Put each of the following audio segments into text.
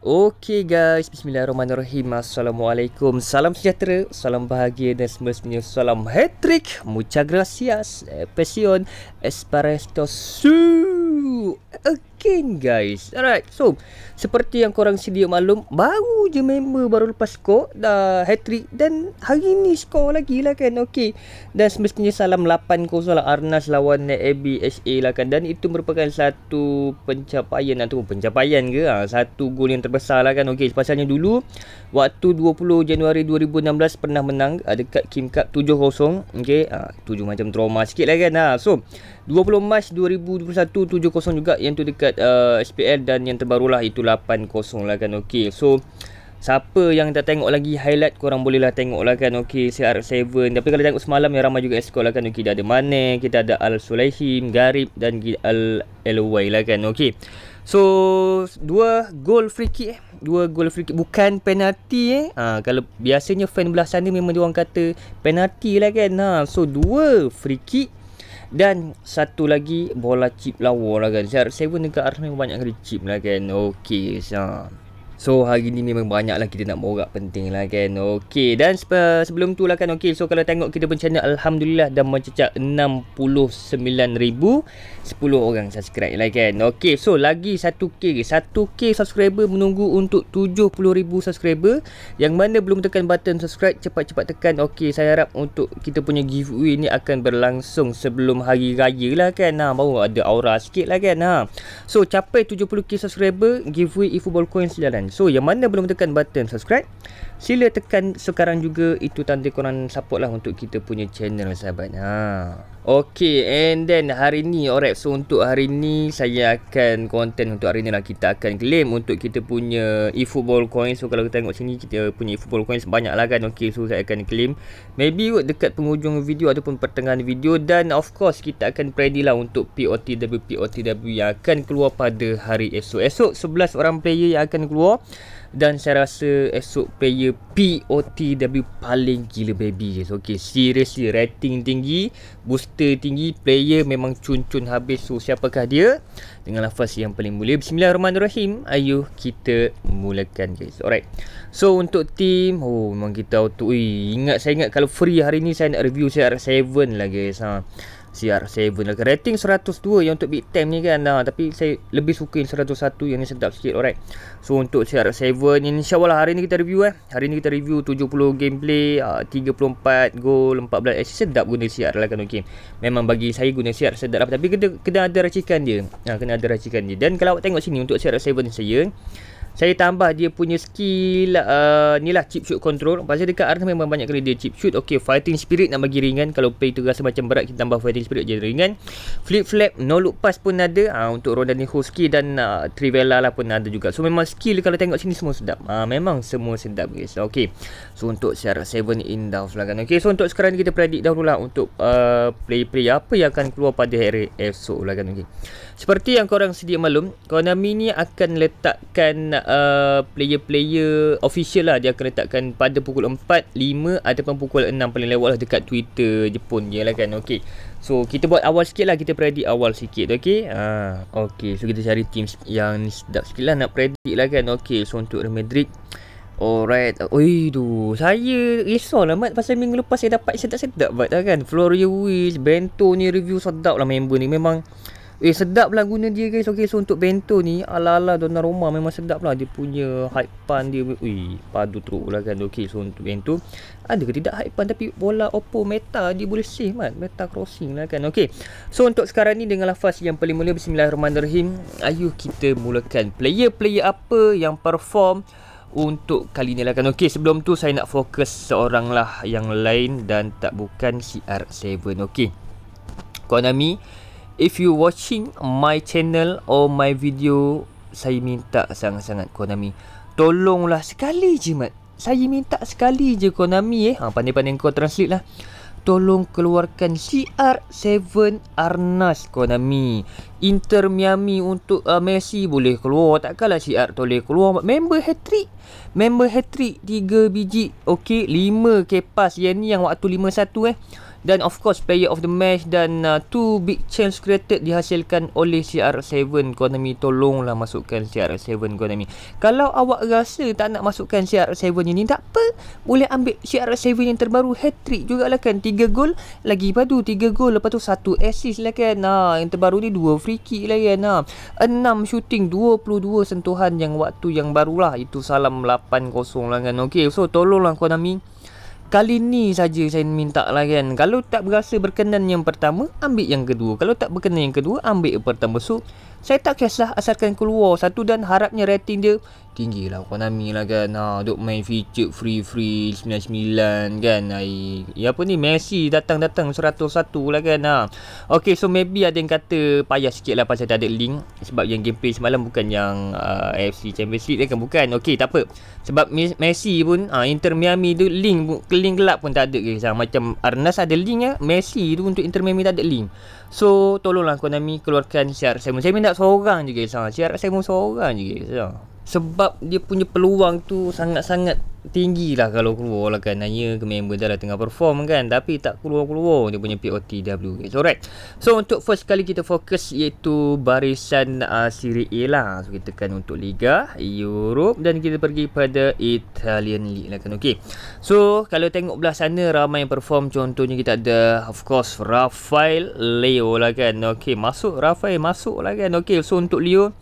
Okey guys, bismillahirrahmanirrahim. Assalamualaikum. Salam sejahtera, salam bahagia dan semestinya salam hat-trick. Muchas gracias. Passion Again guys. Alright. So, seperti yang korang sedia maklum, baru je member baru lepas skor dah hat-trick dan hari ni skor lagi lah kan. Okey. Dan semestinya salam 8-0 lah Arnas lawan ABSA lah kan. Dan itu merupakan satu pencapaian atau pencapaian ke? Ha, satu gol yang terbesar lah kan. Okey, pasalnya dulu waktu 20 Januari 2016 pernah menang uh, dekat Kim Cup 7-0. Okey, uh, 7 macam trauma sikit lah kan. Ha. So, 20 Mac 2021 7-0 juga yang tu dekat uh, SPL dan yang terbarulah itu 8-0 lah kan. Okey, so Siapa yang tak tengok lagi highlight korang boleh lah tengok lah kan Okay CR7 Tapi kalau tengok semalam yang ramai juga skor lah kan Okay kita ada Mane Kita ada Al-Sulaihim Garib Dan Al-Elway lah kan Okay So Dua gol free kick eh. Dua gol free kick Bukan penalti eh. Ha, Kalau biasanya fan belah sana Memang diorang kata Penalti lah kan ha, So dua free kick dan satu lagi bola chip lawa lah kan. CR7 dekat Arsenal banyak kali chip lah kan. Okay. So. So hari ni memang banyak lah kita nak borak penting lah kan? Okay dan sebelum tu lah kan? Okay So kalau tengok kita pun channel Alhamdulillah dah mencecah 69,000 10 orang subscribe lah kan? Okay so lagi 1k 1k subscriber menunggu untuk 70,000 subscriber. Yang mana belum tekan button subscribe Cepat-cepat tekan. Okay saya harap untuk kita punya giveaway ni akan berlangsung sebelum hari raya lah kan? Ha, Baru ada aura sikit lah kan? Ha. So capai 70k subscriber Giveaway e-football coins jalan So yang mana belum tekan button subscribe Sila tekan sekarang juga Itu tanda korang support lah Untuk kita punya channel sahabat ha. Okay and then hari ni Alright so untuk hari ni Saya akan konten untuk hari ni lah. Kita akan claim untuk kita punya e-football coins. So kalau kita tengok sini Kita punya e-football coins banyak lah kan. Okay so saya akan claim Maybe dekat penghujung video Ataupun pertengahan video. Dan of course kita akan ready lah Untuk POTW POTW yang akan keluar pada hari esok. Esok 11 orang player yang akan keluar. Dan saya rasa esok player POTW paling gila baby. Guys. Okay, seriously rating tinggi, booster tinggi, player memang cun-cun habis. So, siapakah dia? Dengan lafaz yang paling mulia. Bismillahirrahmanirrahim. Ayuh kita mulakan guys. Alright. So, untuk team, oh memang kita auto. Ingat saya ingat kalau free hari ni saya nak review CR7 lah guys. Ha. CR7 lah Rating 102 yang untuk Big Time ni kan. Ha, Tapi saya lebih suka yang 101 Yang ni sedap sikit alright. So untuk CR7 Yang insyaAllah hari ni kita review eh. Hari ni kita review 70 gameplay uh, 34 goal 14 assist. Sedap guna CR lah kan okay. Memang bagi saya guna CR sedap lah. Tapi kena, kena ada racikan dia. Ha, Kena ada racikan dia. Dan kalau awak tengok sini Untuk CR7 saya saya tambah dia punya skill uh, ni lah chip shoot control. Pasal dekat Arna memang banyak kali dia chip shoot. Ok fighting spirit nak bagi ringan. Kalau play tu rasa macam berat kita tambah fighting spirit jadi ringan. Flip flap no look pass pun ada. Uh, untuk Ronaldinho Hoski dan uh, Trivella lah pun ada juga. So memang skill kalau tengok sini semua sedap. Uh, memang semua sedap guys. Ok so untuk share 7 in down lah kan. Ok so untuk sekarang ni kita predict dahulu lah untuk uh, play-play apa yang akan keluar pada hari esok lah kan. Ok seperti yang korang sedia maklum Konami ni akan letakkan uh, player-player official lah dia akan letakkan pada pukul 4, 5 ataupun pukul 6 paling lewat lah dekat Twitter Jepun je lah kan okay. so kita buat awal sikit lah kita predict awal sikit okay. ha. okay. so kita cari team yang sedap sikit lah nak predict lah kan okay. so untuk Real Madrid Alright. Oi tu. Saya risau lah mat pasal minggu lepas saya dapat sedap-sedap mat kan. Florio Wish, Bento ni review sedap lah member ni. Memang Eh sedap lah guna dia guys. Okay so untuk bento ni Ala-ala Donnarumma memang sedap lah. Dia punya hype pan dia Ui padu teruk lah kan. Okay so untuk bento Ada ke tidak hype pan? Tapi bola Oppo meta Dia boleh save kan Meta crossing lah kan. Okay So untuk sekarang ni Dengan lafaz yang paling mulia Bismillahirrahmanirrahim Ayuh kita mulakan Player-player apa Yang perform untuk kali ni lah kan. Okay sebelum tu Saya nak fokus seorang lah Yang lain Dan tak bukan CR7 Okay Konami if you watching my channel or my video saya minta sangat-sangat Konami. Tolonglah sekali je mat. Saya minta sekali je Konami eh. Ha, pandai-pandai kau translate lah. Tolong keluarkan CR7 Arnas Konami. Inter Miami untuk uh, Messi boleh keluar. Takkanlah CR boleh keluar member hat-trick. Member hat-trick 3 biji. Okey 5 kepas. Yang ni yang waktu 51 eh dan of course player of the match dan uh, two big chance created dihasilkan oleh CR7 Konami tolonglah masukkan CR7 Konami kalau awak rasa tak nak masukkan CR7 ini tak apa. Boleh ambil CR7 yang terbaru hat-trick jugalah kan. 3 gol lagi padu 3 gol. Lepas tu 1 assist lah kan. Ha, yang terbaru ni 2 free kick lah kan. Ha. 6 shooting 22 sentuhan yang waktu yang barulah. Itu salam 8-0 lah kan. Ok so tolonglah Konami Kali ni saja saya minta lah kan. Kalau tak berasa berkenan yang pertama Ambil yang kedua. Kalau tak berkenan yang kedua Ambil yang pertama. So saya tak kisah asalkan keluar. Satu Dan harapnya rating dia tinggi lah. Konami lah kan. Ha, Duk main feature free-free 99 kan. Ay, Ya apa ni? Messi datang-datang 101 lah kan. Ha. Okay so maybe ada yang kata Payah sikit lah pasal tak ada link. Sebab yang gameplay semalam bukan yang uh, AFC Champions League kan. Bukan. Okay tak apa. Sebab Messi pun uh, Inter Miami tu link Link gelap pun tak ada guys. Ha. Macam Arnas ada link ya Messi tu untuk Inter Miami tak ada link. So tolonglah Konami keluarkan siar saya Saya minta seorang je ha. Siar saya seorang je ha sebab dia punya peluang tu sangat-sangat tinggi lah kalau keluar lah kan. Hanya ke member dah lah tengah perform kan. Tapi tak keluar-keluar dia punya POTW guys alright. So untuk first kali kita fokus iaitu barisan uh, Serie A lah. So kita tekan untuk Liga Europe dan kita pergi pada Italian League lah kan. Okay so kalau tengok belah sana ramai yang perform. Contohnya kita ada of course Rafael Leo lah kan. Okay masuk Rafael masuk lah kan. Okay so untuk Leo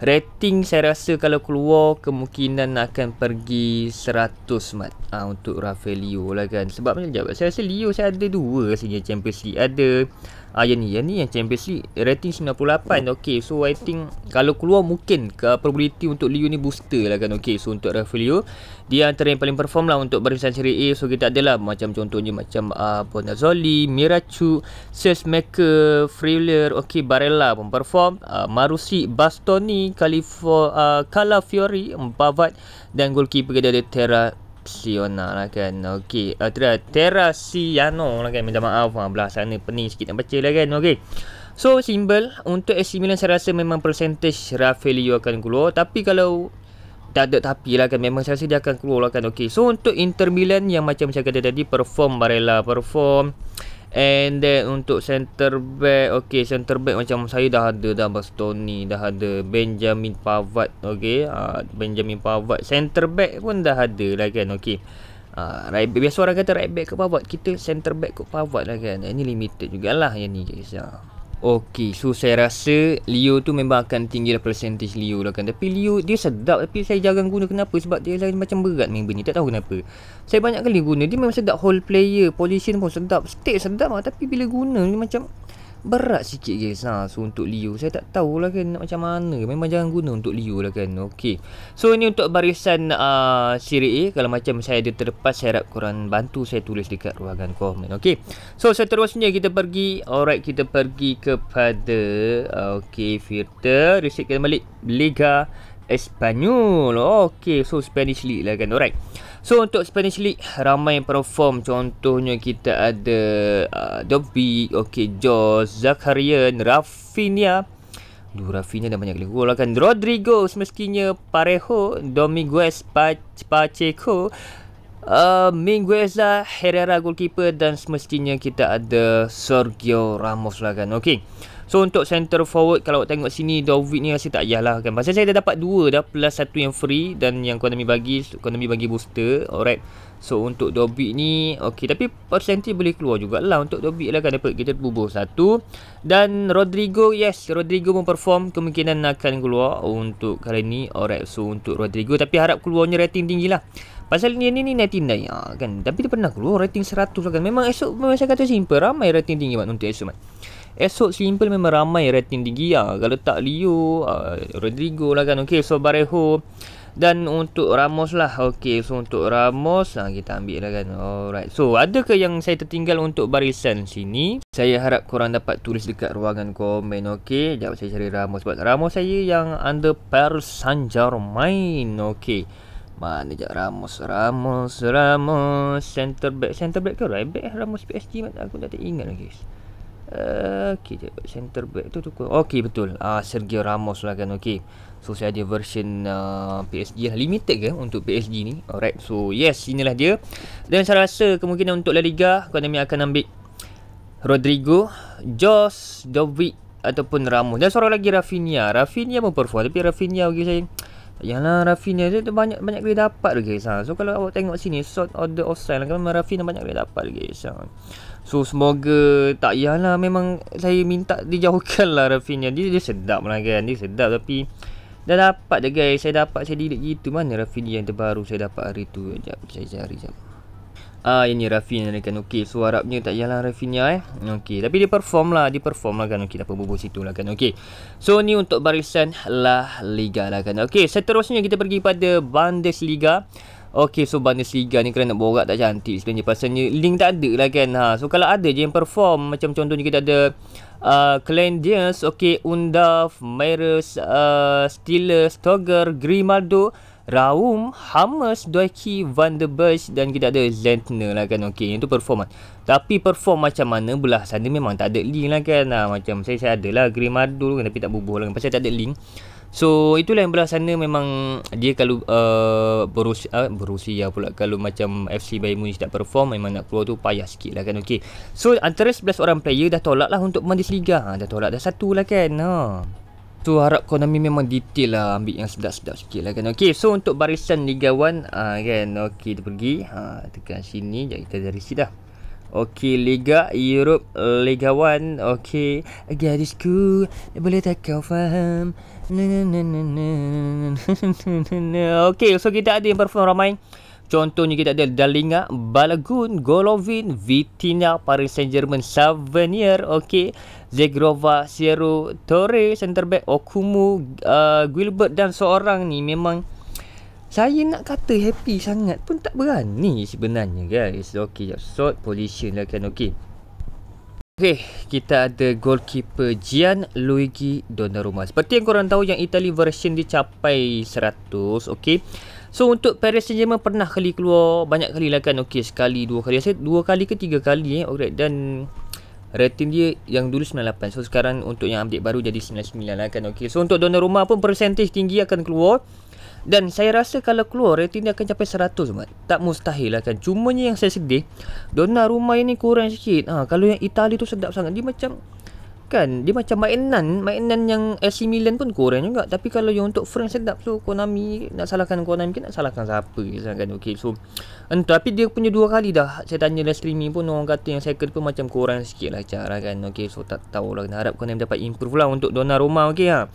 Rating saya rasa kalau keluar kemungkinan akan pergi 100 mat ha, untuk Rafaelio lah kan. Sebab macam jawab saya rasa Leo saya ada dua rasanya Champions League. Ada Ah yang ni, yang ni yang Champions League rating 98. Okey, so I think kalau keluar mungkin ke probability untuk Leo ni booster lah kan. Okey, so untuk Rafaelio dia antara yang paling perform lah untuk barisan Serie A. So kita adalah macam contohnya macam uh, Bonazzoli, Mirachu, Sesmaker, Friller, okey Barella pun perform, uh, Marusi, Bastoni, Califo, uh, Calafiori, Bavat dan goalkeeper kita ada Terra Siona lah kan. Okey uh, Terasiano lah kan. Minta maaf uh, Belah sana pening sikit nak baca lah kan. Okey. So simple Untuk AC Milan saya rasa memang percentage Rafaelio akan keluar. Tapi kalau Tak ada tapi lah kan Memang saya rasa dia akan keluar lah kan. Okey So untuk Inter Milan Yang macam saya kata tadi Perform Barella Perform And then untuk center back Okay center back macam saya dah ada dah Bastoni Dah ada Benjamin Pavard Okay uh, Benjamin Pavard Center back pun dah ada lah kan Okay uh, right back. Biasa orang kata right back ke Pavard Kita center back ke Pavard lah kan Ini limited jugalah yang ni guys uh. Okey, so saya rasa Leo tu memang akan tinggi lah percentage Leo lah kan. Tapi Leo dia sedap tapi saya jarang guna kenapa? Sebab dia lain macam berat member ni. Tak tahu kenapa. Saya banyak kali guna. Dia memang sedap whole player. Position pun sedap. State sedap lah. Tapi bila guna ni macam berat sikit guys. Ha. So untuk Leo. Saya tak tahulah kan nak macam mana. Memang jangan guna untuk Leo lah kan. Okay So ini untuk barisan uh, Serie A. Kalau macam saya ada terlepas Saya harap korang bantu Saya tulis dekat ruangan komen. Okay So seterusnya kita pergi Alright kita pergi kepada Okay filter. Reset kita balik Liga Espanyol. Okay so Spanish League lah kan. Alright So untuk Spanish League ramai yang perform contohnya kita ada uh, Dobby, okay, Josh, Zakarian, Rafinha. Duh, Rafinha dah banyak kali gol kan. Rodrigo semestinya Parejo, Dominguez, Pacheco, uh, Mingueza, Herrera goalkeeper dan semestinya kita ada Sergio Ramos lah kan. Okay. So untuk center forward kalau tengok sini Dovic ni rasa tak payahlah kan. Pasal saya dah dapat dua dah plus satu yang free dan yang Konami bagi Konami bagi booster. Alright. So untuk Dovic ni okey tapi percentage boleh keluar jugalah untuk Dovic lah kan dapat kita bubuh satu dan Rodrigo yes Rodrigo pun perform kemungkinan akan keluar untuk kali ni. Alright. So untuk Rodrigo tapi harap keluarnya rating tinggi lah. Pasal ni ni ni 99 ha, kan. Tapi dia pernah keluar rating 100 lah kan. Memang esok memang saya kata simple ramai rating tinggi mat untuk esok mat. Esok simple memang ramai rating tinggi lah. Kalau tak Leo, uh, Rodrigo lah kan. Okay, so Barejo. Dan untuk Ramos lah. Okay, so untuk Ramos, uh, kita ambil lah kan. Alright. So, adakah yang saya tertinggal untuk barisan sini? Saya harap korang dapat tulis dekat ruangan komen. Okay, sekejap saya cari Ramos. Sebab Ramos saya yang under Paris Saint-Germain. Okay. Mana je Ramos Ramos Ramos Center back Center back ke right back Ramos PSG Aku tak ingat lagi guys Uh, okay, center back tu tu. Okay, betul. Ah uh, Sergio Ramos lah kan. Okay. So saya ada version uh, PSG lah limited ke untuk PSG ni. Alright. So yes, inilah dia. Dan saya rasa kemungkinan untuk La Liga Konami akan ambil Rodrigo, Jos, Dovic ataupun Ramos. Dan seorang lagi Rafinha. Rafinha pun perform tapi Rafinha bagi saya Yalah Rafinha dia, dia banyak banyak boleh dapat guys ha. So kalau awak tengok sini Short order offside lah. Kalau Rafinha banyak boleh dapat guys ha. So semoga Tak yalah memang Saya minta dijauhkan lah Rafinha Dia, dia sedap lah kan? Dia sedap tapi Dah dapat dah guys. Saya dapat saya delete gitu. Mana Rafinha yang terbaru Saya dapat hari tu? Sekejap saya cari sekejap Ah ini Rafinha kan okey so harapnya tak jalan Rafinha eh? Okey tapi dia perform lah dia perform lah kan. Okey tak apa bubur situ lah kan. Okey. So ni untuk barisan La Liga lah kan. Okey seterusnya kita pergi pada Bundesliga. Okey so Bundesliga ni kerana nak borak tak cantik sebenarnya. Pasalnya link tak ada lah kan. Ha so kalau ada je yang perform macam contohnya kita ada uh, Clendians, okay, Undaf, Maris, uh, Steelers, Togger, Grimaldo, Raum, Hammers, Doiki, Van der Bush dan kita ada Zentner lah kan. Okay, itu perform Tapi perform macam mana belah sana memang tak ada link lah kan. Ha, macam saya, saya ada lah Grimaldo kan tapi tak bubuh lah kan. Pasal tak ada link. So itulah yang belah sana memang dia kalau uh, berusia, uh, berusia pula kalau macam FC Bayern Munich tak perform memang nak keluar tu payah sikit lah kan okay. So antara 11 orang player dah tolak lah untuk Bundesliga ha, Dah tolak dah satu lah kan ha. So harap Konami memang detail lah ambil yang sedap-sedap sikit lah kan? Okay so untuk barisan Liga 1 uh, kan? Okay kita pergi. Ha, Tekan sini Sekejap kita dari sini dah. Okay, Liga Europe Liga 1 Okay Gadisku Boleh tak kau faham? Okay, so kita ada yang perform ramai. Contohnya kita ada Dalinga, Balagun, Golovin, Vitina, Paris Saint-Germain, Savanier, okay. Zegrova, Sierra, Torre, center back, Okumu, uh, Gilbert dan seorang ni memang saya nak kata happy sangat pun tak berani sebenarnya guys. Okay, short position lah kan. Okay. Okey, kita ada goalkeeper Gian Luigi Donnarumma. Seperti yang korang tahu yang Italy version dicapai 100, okey. So untuk Paris Saint-Germain pernah kali keluar banyak kali lah kan. Okey, sekali, dua kali. Saya dua kali ke tiga kali eh. Alright dan rating dia yang dulu 98. So sekarang untuk yang update baru jadi 99 lah kan. Okey. So untuk Donnarumma pun percentage tinggi akan keluar. Dan saya rasa kalau keluar rating dia akan capai 100 mat. Tak mustahil lah kan. Cumanya yang saya sedih. Dona rumah ini kurang sikit. Ha, kalau yang Itali tu sedap sangat. Dia macam kan dia macam mainan. Mainan yang AC Milan pun kurang juga. Tapi kalau yang untuk France sedap so Konami nak salahkan Konami kan nak salahkan siapa kan okey so entah tapi dia punya dua kali dah. Saya tanya dalam streaming pun orang kata yang second pun macam kurang sikit lah cara kan. Okey so tak tahu lah. Harap Konami dapat improve lah untuk Donnarumma okey ha.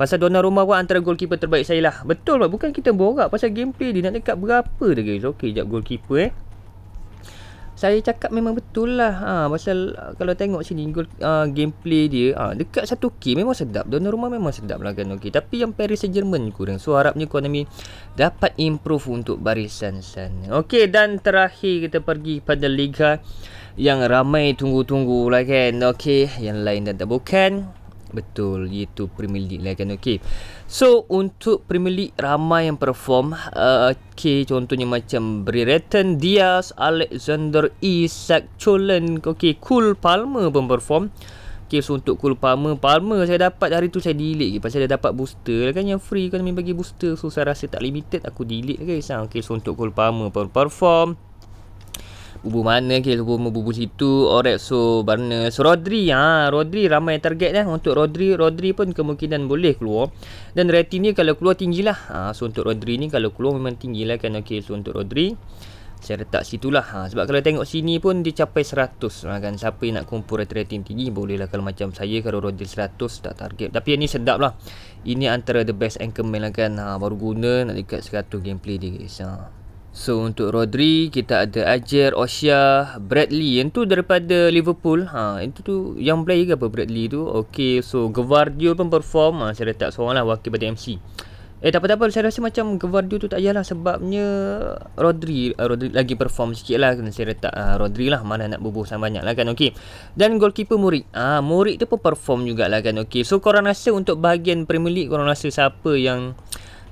Pasal Donnarumma pun antara goalkeeper terbaik saya lah. Betul lah bukan kita borak pasal gameplay dia. Nak dekat berapa dah guys? Okey jap goalkeeper eh saya cakap memang betul lah. Ha, Pasal uh, kalau tengok sini goal, uh, Gameplay dia uh, Dekat 1K memang sedap. Donor rumah memang sedap lah kan okay. Tapi yang Paris Saint-Germain kurang. So harapnya Konami Dapat improve untuk barisan sana. Okay dan terakhir kita pergi pada Liga Yang ramai tunggu-tunggu lah kan. Okay Yang lain dan tak bukan Betul, itu Premier League lah kan. Okay. So, untuk Premier League ramai yang perform. Uh, okay, contohnya macam Brereton, Diaz, Alexander Isak, Cholen. Okay, Cool Palmer pun perform. Okay, so untuk Cool Palmer, Palmer saya dapat hari tu saya delete je. Pasal dia dapat booster kan yang free kan bagi booster. So, saya rasa tak limited. Aku delete guys. Okay, so untuk Cool Palmer pun perform bubu mana ke bubu bubu situ alright so Barnes Rodri ha Rodri ramai target dah untuk Rodri Rodri pun kemungkinan boleh keluar. Dan rating ni kalau keluar tinggilah. Ha so untuk Rodri ni kalau keluar memang tinggilah kan. Okey so untuk Rodri saya letak situlah. Ha, sebab kalau tengok sini pun dia capai 100 ha, kan siapa yang nak kumpul rating tinggi boleh lah kalau macam saya kalau Rodri 100 tak target. Tapi yang ni sedap lah. Ini antara the best anchorman lah kan. Ha, baru guna nak dekat 100 gameplay dia guys. Ha. So untuk Rodri kita ada Ajer, Osha, Bradley yang tu daripada Liverpool. Ha itu tu yang player ke apa Bradley tu? Okey so Gvardiol pun perform. Ha, saya letak seorang lah wakil pada MC. Eh tak apa-apa saya rasa macam Gvardiol tu tak yalah sebabnya Rodri uh, Rodri lagi perform sikit lah kena saya letak uh, Rodri lah mana nak bubuh sama banyak lah kan okey. Dan goalkeeper Murid. Ah ha, Murid tu pun perform jugalah kan okey. So korang rasa untuk bahagian Premier League korang rasa siapa yang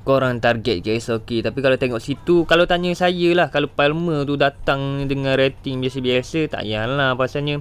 korang target okey tapi kalau tengok situ kalau tanya saya lah kalau Palmer tu datang dengan rating biasa-biasa tak yalah pasalnya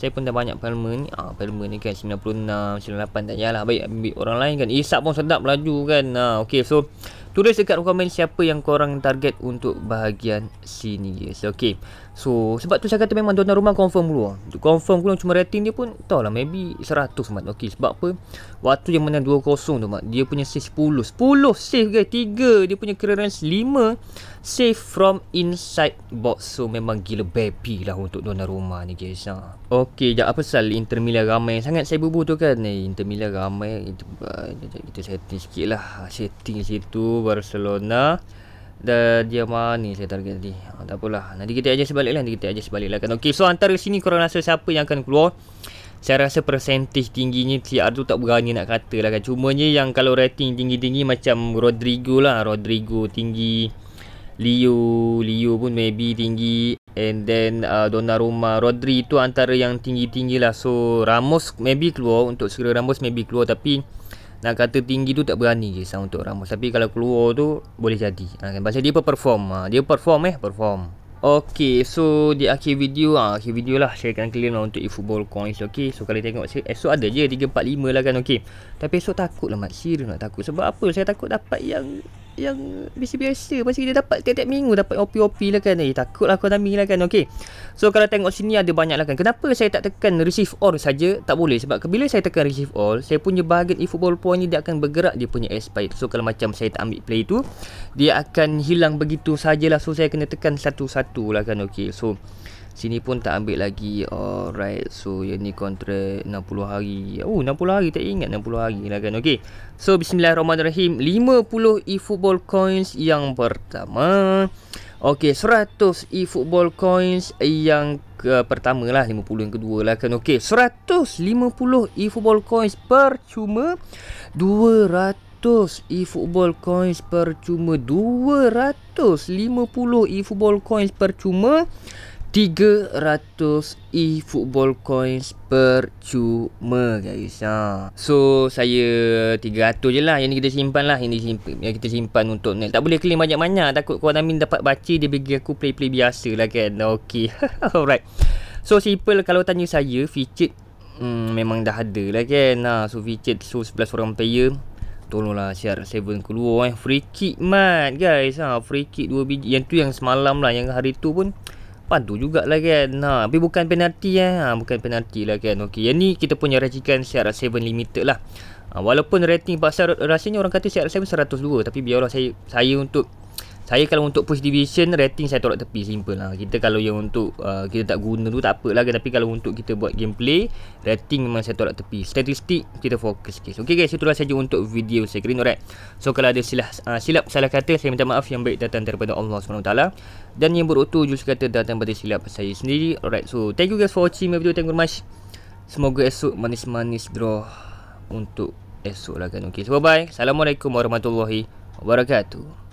Saya pun dah banyak pengalaman ni. Ah, Pengalaman ni kan 96, 98 tak payahlah. Baik ambil orang lain kan. Isap pun sedap laju kan. Ah, Okay so Tulis dekat komen siapa yang korang target untuk bahagian sini guys. Okay. So sebab tu saya kata memang Donnarumma confirm dulu. Confirm dulu cuma rating dia pun tahu lah maybe 100 mat. Okay sebab apa? Waktu yang menang 2-0 tu mat. Dia punya save 10. 10 save guys. 3 dia punya clearance 5 save from inside box. So memang gila baby lah untuk Donnarumma ni guys. Ha. Okay jap apa sal Inter Milan ramai sangat saya bubuh tu kan. Eh, Inter Milan ramai. Kita setting sikit lah. Setting situ Barcelona. Dan dia mana saya target tadi? Oh, tak apalah. Nanti kita aja sebalik lah nanti kita aja sebalik lah kan. Ok so antara sini korang rasa siapa yang akan keluar? Saya rasa persentage tingginya TR tu tak berani nak kata lah kan. Cumanya yang kalau rating tinggi-tinggi macam Rodrigo lah. Rodrigo tinggi Leo Leo pun maybe tinggi. And then uh, Donnarumma Rodri tu antara yang tinggi-tinggi lah. So Ramos maybe keluar. Untuk segera Ramos maybe keluar. Tapi nak kata tinggi tu tak berani je sah untuk Ramos tapi kalau keluar tu boleh jadi ha, kan pasal dia perform ha, dia perform eh perform Okay, so di akhir video ah akhir video lah saya akan claim lah untuk eFootball coins. Okay, so kalau tengok esok ada je 3 4 5 lah kan. Okay. Tapi esok takut lah mak serius nak takut. Sebab apa? Saya takut dapat yang yang biasa-biasa. Pasal dia dapat tiap-tiap minggu Dapat OP-OP lah kan. Eh takutlah Konami lah kan. Okay So kalau tengok sini ada banyak lah kan. Kenapa saya tak tekan receive all saja? Tak boleh. Sebab bila saya tekan receive all Saya punya bahagian e-football point ni Dia akan bergerak. Dia punya expired So kalau macam saya tak ambil play tu Dia akan hilang begitu sajalah. So saya kena tekan satu-satu lah kan. Okay so Sini pun tak ambil lagi Alright So yang ni kontrak 60 hari. Oh 60 hari tak ingat 60 hari lah kan. Okay So bismillahirrahmanirrahim. 50 e-football coins yang pertama. Okay 100 e-football coins yang ke pertama lah 50 yang kedua lah kan. Okay 150 e-football coins percuma. 200 e-football coins percuma. 250 e-football coins percuma 300 e-football coins percuma guys. Ha. So saya 300 je lah. Yang ni kita simpan lah. Yang, simpan, yang kita simpan untuk net. Tak boleh claim banyak-banyak. Takut kawan Amin dapat baca Dia bagi aku play-play biasa lah kan. Okay Alright. So simple kalau tanya saya Featured hmm, Memang dah ada lah kan. Ha. So featured So 11 orang player. Tolonglah CR7 keluar eh. Free kick mat guys. Ha. Free kick 2 biji. Yang tu yang semalam lah. Yang hari tu pun Pantu jugalah kan ha, Tapi bukan penalti eh. ha, Bukan penalti lah kan okay. Yang ni kita punya racikan CR7 limited lah ha, Walaupun rating pasal rasanya orang kata CR7 102 Tapi biarlah saya Saya untuk saya kalau untuk push division rating saya tolak tepi. Simple lah. Kita kalau yang untuk uh, kita tak guna tu tak apa lah kan tapi kalau untuk kita buat gameplay rating memang saya tolak tepi. Statistik kita fokus guys. Ok guys. Itulah saja untuk video saya kira alright. So kalau ada silap, uh, silap salah kata saya minta maaf yang baik datang daripada Allah SWT dan yang buruk tu justru kata datang daripada silap saya sendiri alright. So thank you guys for watching my video. Thank you much. Semoga esok manis-manis draw untuk esok lah kan. Ok so bye bye assalamualaikum warahmatullahi wabarakatuh